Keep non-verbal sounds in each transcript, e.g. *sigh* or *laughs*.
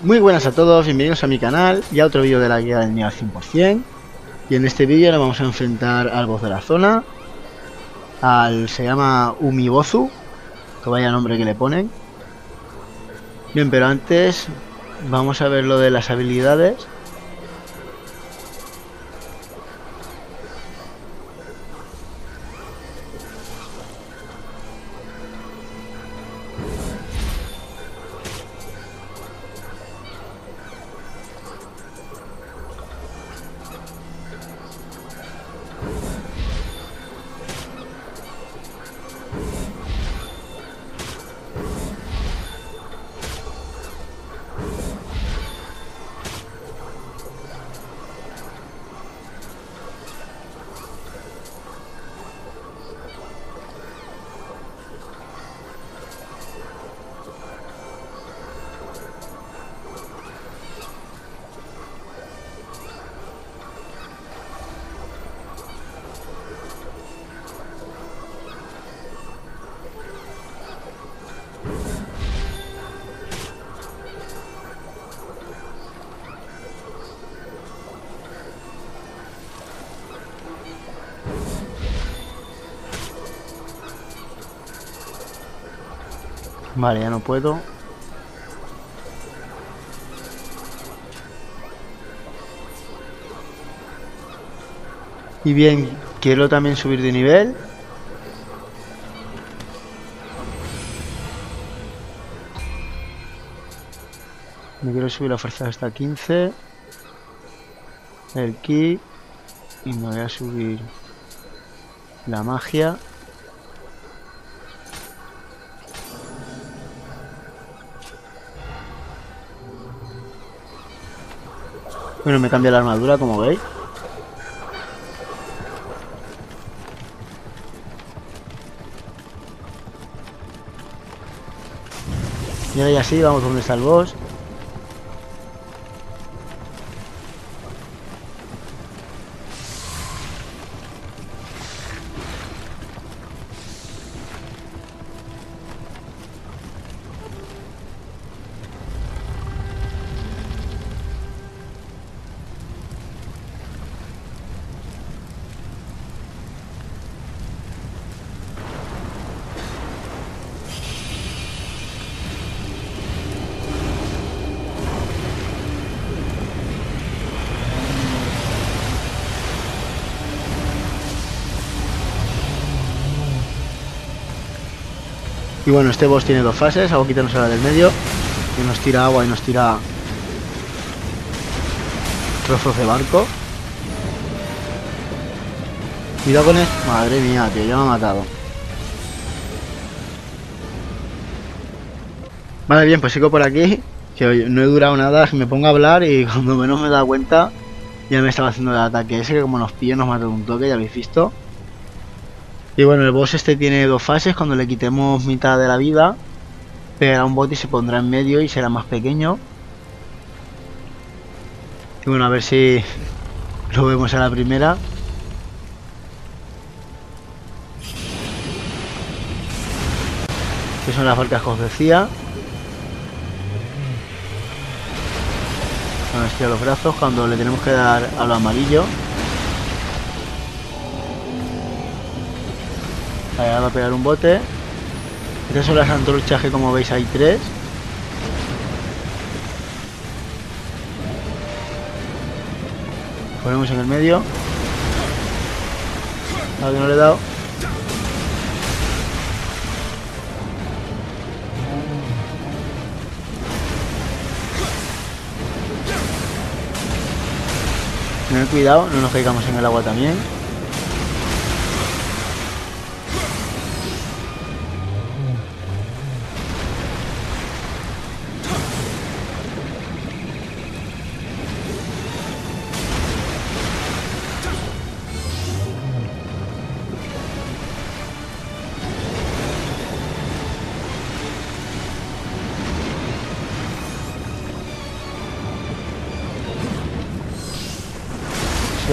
Muy buenas a todos, bienvenidos a mi canal y a otro vídeo de la guía del nivel 100% Y en este vídeo nos vamos a enfrentar al boss de la zona Al... se llama Umibozu Que vaya nombre que le ponen. Bien, pero antes vamos a ver lo de las habilidades Vale, ya no puedo. Y bien, quiero también subir de nivel. Me quiero subir la fuerza hasta 15. El ki. Y me voy a subir la magia. Bueno, me cambia la armadura, como veis. Y ahora ya sí, vamos donde está el boss. Y bueno, este boss tiene dos fases, hago quitarnos la del medio, y nos tira agua y nos tira trozos de barco. Cuidado con él. Madre mía, tío, ya me ha matado. Vale, bien, pues sigo por aquí. Que no he durado nada, me pongo a hablar y *laughs* cuando menos me da cuenta ya me estaba haciendo el ataque ese que como nos pilla nos mata un toque, ya habéis visto. Y bueno, el boss este tiene dos fases, cuando le quitemos mitad de la vida, pegará un bote y se pondrá en medio y será más pequeño. Y bueno, a ver si *laughs* lo vemos a la primera. Que son las barcas que os decía. Bueno, estira los brazos cuando le tenemos que dar a lo amarillo. Ahora va a pegar un bote. Estas son las antorchas que como veis hay tres. Ponemos en el medio. A que no le he dado. Tener cuidado, no nos caigamos en el agua también.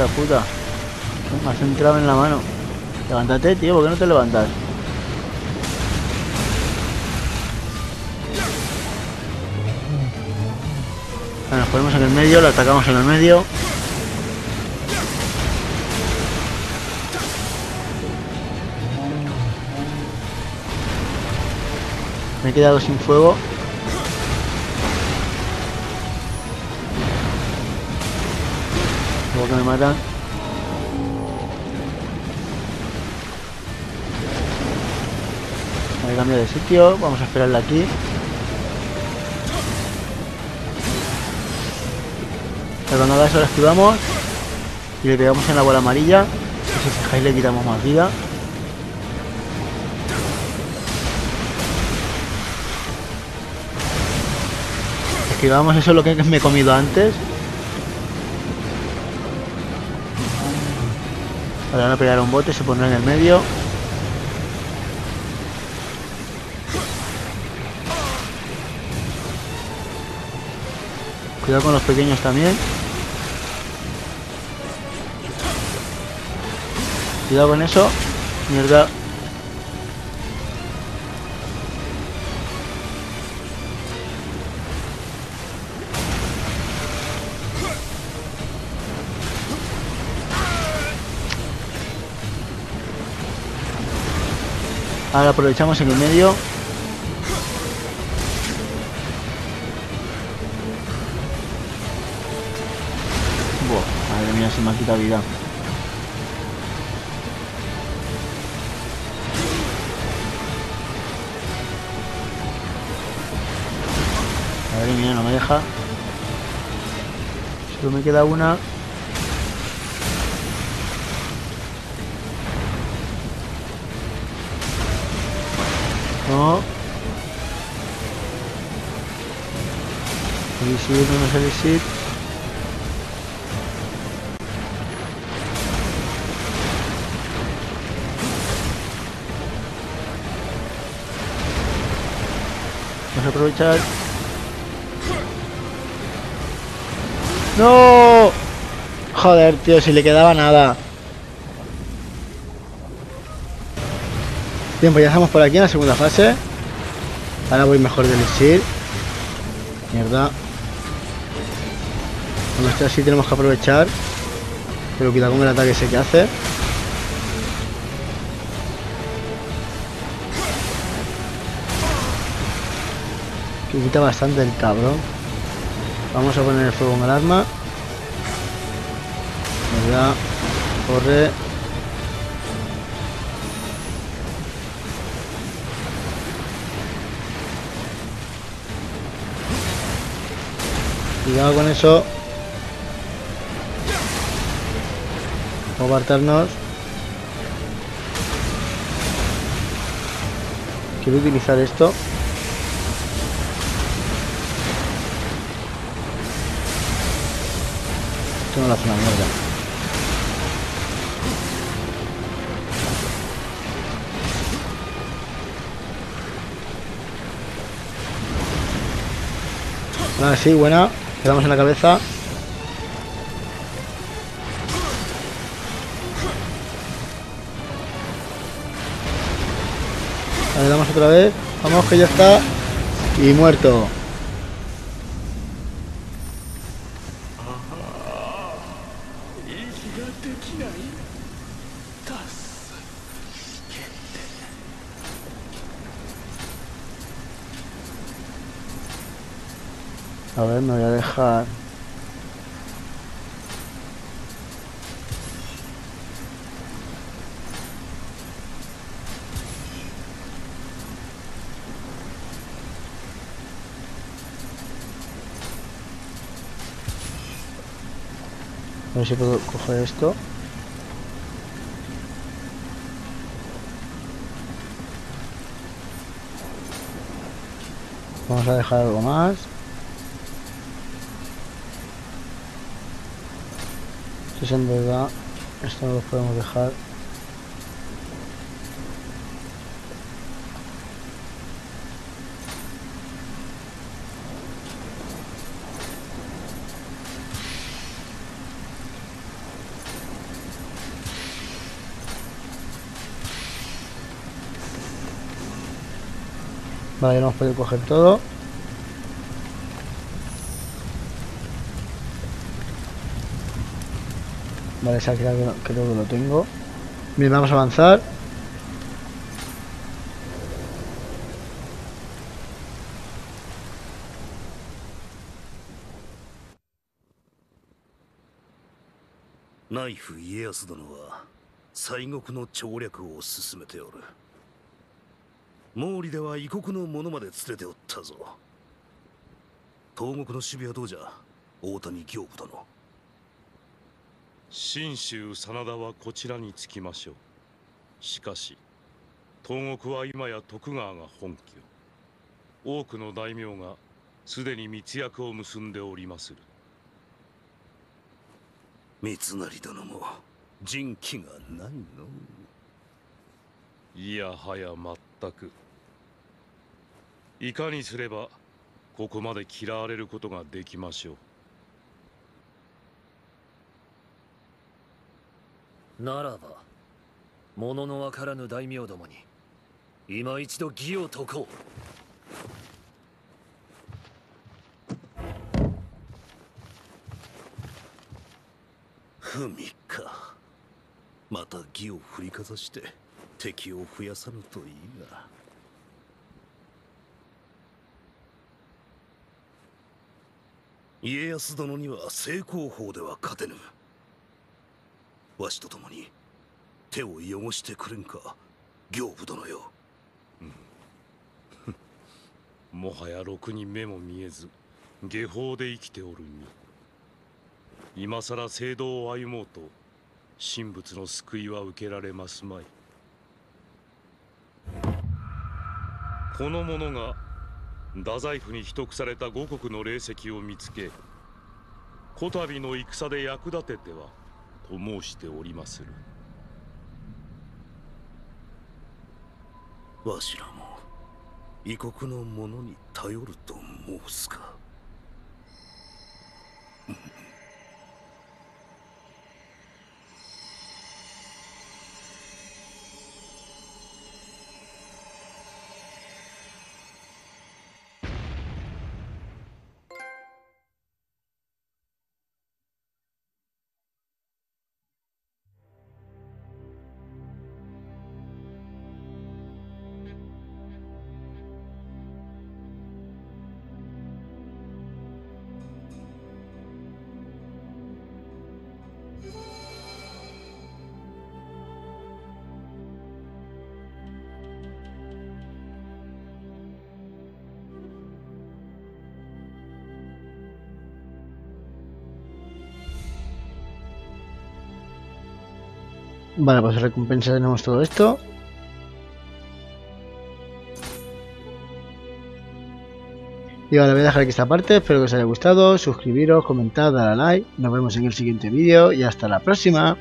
Hostia puta. Me has entrado en la mano. Levántate, tío, ¿por qué no te levantas? Nos ponemos en el medio, lo atacamos en el medio. Me he quedado sin fuego. Luego que me matan. Voy a cambiar de sitio. Vamos a esperarla aquí. Cuando haga eso lo esquivamos. Y le pegamos en la bola amarilla. Y si fijáis le quitamos más vida. Esquivamos eso es lo que me he comido antes. Ahora van a pegar un bote, se pondrá en el medio. Cuidado con los pequeños también. Cuidado con eso. Mierda. Ahora aprovechamos en el medio. Buah, madre mía, se me ha quitado vida. Madre mía, no me deja. Solo me queda una. No. Elixir, no es elixir. Vamos a aprovechar. ¡No! Joder, tío, si le quedaba nada. Bien, pues ya estamos por aquí en la segunda fase. Ahora voy mejor de elixir. Mierda. Cuando esté así tenemos que aprovechar. Pero cuidado con el ataque ese que hace. Que quita bastante el cabrón. Vamos a poner el fuego en el arma. Mierda. Corre. Cuidado con eso. Apartarnos. Quiero utilizar esto. Esto no lo hace una mierda. Ah, sí, buena. Quedamos en la cabeza. Le damos otra vez. Vamos, que ya está. Y muerto. A ver, me voy a dejar. A ver si puedo coger esto. Vamos a dejar algo más. Si es en verdad, esto no lo podemos dejar. Vale, ya hemos podido coger todo. Vale, esa creo que, creo que lo tengo. Bien, vamos a avanzar. ナイフ家康殿は西国の調略を進めておる毛利では異国の者まで連れておったぞ東国の守備はどうじゃ大谷行部殿信州真田はこちらにつきましょう。しかし東国は今や徳川が本拠。多くの大名がすでに密約を結んでおりまする。三成殿も人気がないの。いやはや全く。いかにすればここまで嫌われることができましょうならば物のわからぬ大名どもに今一度義を解こう。不味か。また義を振りかざして敵を増やさぬといいが家康殿には正攻法では勝てぬ。わしと共に手を汚してくれんか行部殿よ、うん、*laughs* もはやろくに目も見えず下法で生きておる身今さら聖堂を歩もうと神仏の救いは受けられますまい。この者が太宰府に秘匿された五国の霊石を見つけこたびの戦で役立ててはと申しておりまする。わしらも異国の者に頼ると申すか。Vale, pues recompensa tenemos todo esto. Y ahora voy a dejar aquí esta parte, espero que os haya gustado, suscribiros, comentad, dar a like, nos vemos en el siguiente vídeo y hasta la próxima.